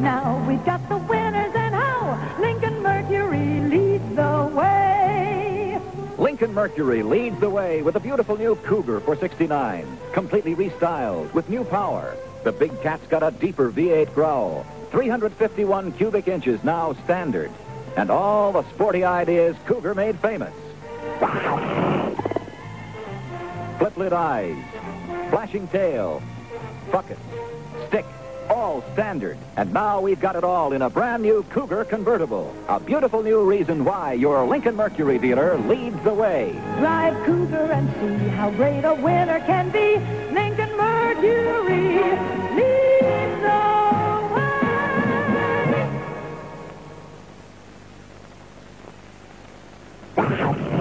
Now. We've got the winners and how. Lincoln Mercury leads the way. Lincoln Mercury leads the way with a beautiful new Cougar for 69, completely restyled with new power. The big cat's got a deeper V8 growl, 351 cubic inches now standard, and all the sporty ideas Cougar made famous. Flip-lit eyes, flashing tail, bucket, stick, all standard. And now we've got it all in a brand new Cougar convertible. A beautiful new reason why your Lincoln Mercury dealer leads the way. Drive Cougar and see how great a winner can be. Lincoln Mercury leads the way.